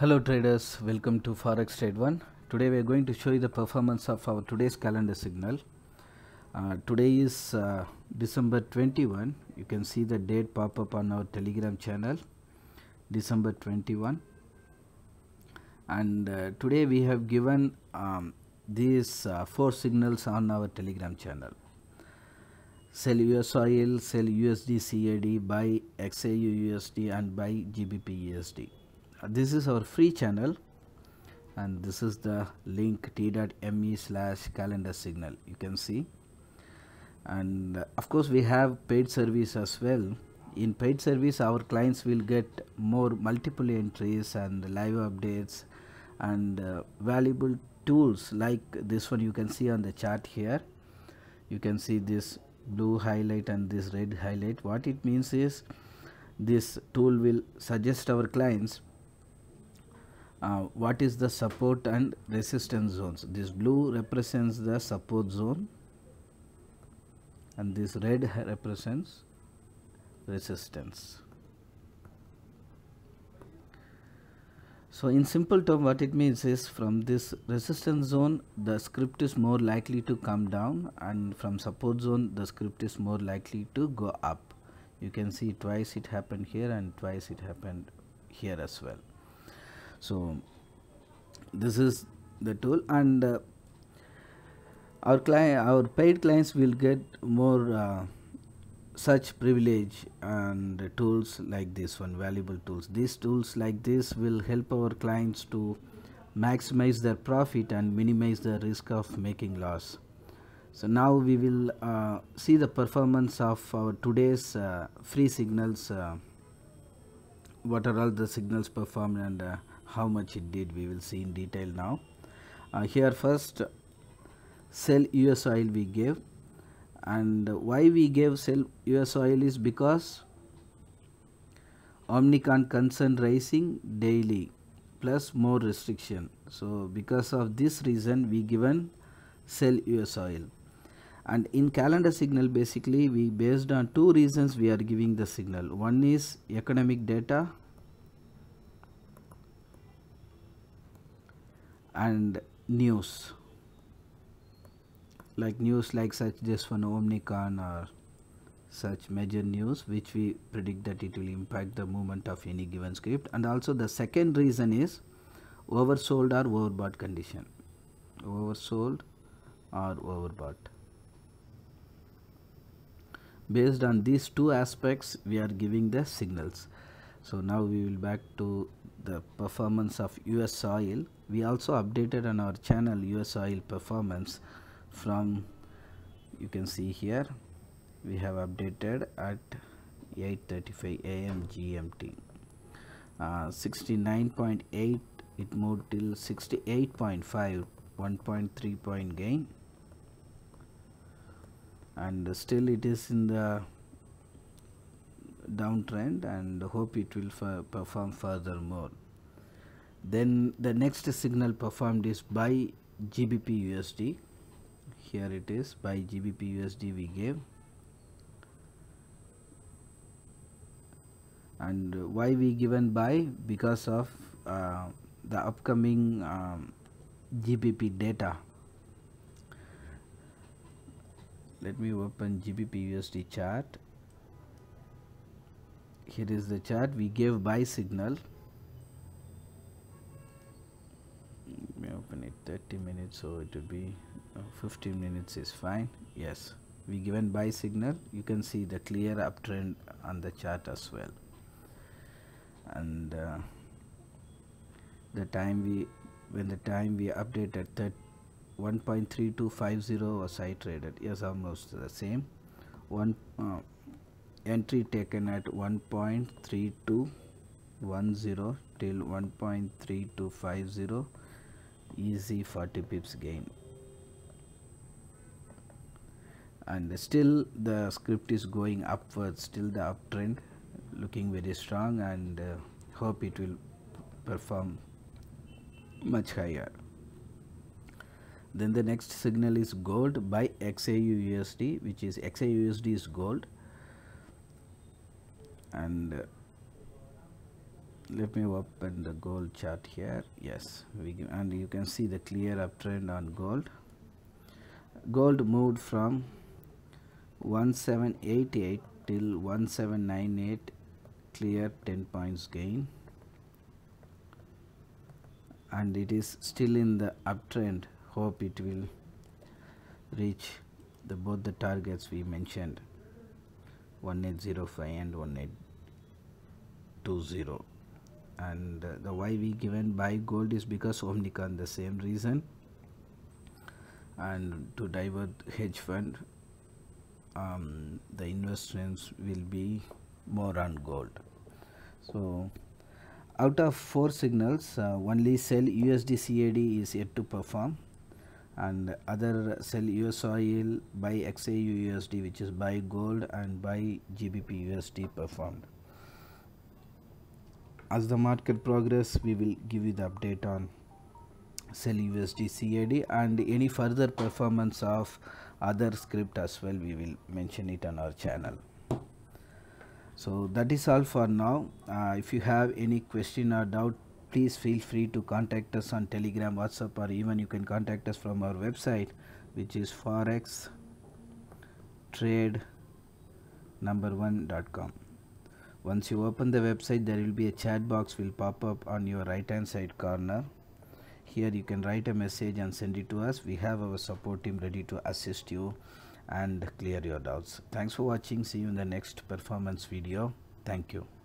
Hello traders, welcome to Forex Trade 1. Today we are going to show you the performance of our today's calendar signal. Uh, today is uh, December 21. You can see the date pop up on our Telegram channel, December 21. And uh, today we have given um, these uh, four signals on our Telegram channel. Sell US oil, sell USD CAD, buy XAU USD and buy GBP USD. This is our free channel and this is the link t.me slash calendar signal you can see. And of course we have paid service as well. In paid service our clients will get more multiple entries and live updates and uh, valuable tools like this one you can see on the chart here. You can see this blue highlight and this red highlight. What it means is this tool will suggest our clients uh, what is the support and resistance zones? This blue represents the support zone and this red represents resistance. So in simple term what it means is from this resistance zone the script is more likely to come down and from support zone the script is more likely to go up. You can see twice it happened here and twice it happened here as well so this is the tool and uh, our client our paid clients will get more uh, such privilege and tools like this one valuable tools. These tools like this will help our clients to maximize their profit and minimize the risk of making loss. So now we will uh, see the performance of our today's uh, free signals uh, what are all the signals performed and uh, how much it did we will see in detail now. Uh, here first sell US oil we gave. And why we gave sell US oil is because omnicon concern rising daily plus more restriction. So because of this reason we given sell US oil. And in calendar signal basically we based on two reasons we are giving the signal. One is economic data and news. Like news like such this one omnicon or such major news which we predict that it will impact the movement of any given script. And also the second reason is oversold or overbought condition. Oversold or overbought. Based on these two aspects we are giving the signals. So now we will back to the performance of US oil we also updated on our channel US oil performance from you can see here we have updated at 8:35 a.m. GMT uh, 69.8 it moved till 68.5 1.3 point gain and still it is in the downtrend and hope it will perform furthermore. Then the next signal performed is buy GBP USD here it is buy GBP USD we gave. And why we given buy? Because of uh, the upcoming um, GBP data. Let me open GBP USD chart here is the chart. We gave buy signal me open it. 30 minutes so it will be uh, 15 minutes is fine. Yes. We given buy signal you can see the clear uptrend on the chart as well. And uh, the time we when the time we updated that 1.3250 was I traded yes almost the same. One uh, entry taken at 1.3210 till 1.3250 easy 40 pips gain. And still the script is going upwards still the uptrend looking very strong and uh, hope it will perform much higher. Then the next signal is gold buy XAU USD which is XAU USD is gold and uh, let me open the gold chart here. Yes we give, and you can see the clear uptrend on gold. Gold moved from 1788 till 1798 clear 10 points gain. And it is still in the uptrend hope it will reach the both the targets we mentioned 1805 and 1820 and uh, the why we given buy gold is because Omnicon the same reason. And to divert hedge fund um, the investments will be more on gold. So out of four signals uh, only sell USD CAD is yet to perform and other sell US oil buy XAU USD which is buy gold and buy GBP USD performed. As the market progress we will give you the update on sell USD CAD and any further performance of other script as well we will mention it on our channel. So that is all for now. Uh, if you have any question or doubt please feel free to contact us on telegram whatsapp or even you can contact us from our website which is forex trade number one.com once you open the website there will be a chat box will pop up on your right hand side corner. Here you can write a message and send it to us. We have our support team ready to assist you and clear your doubts. Thanks for watching. See you in the next performance video. Thank you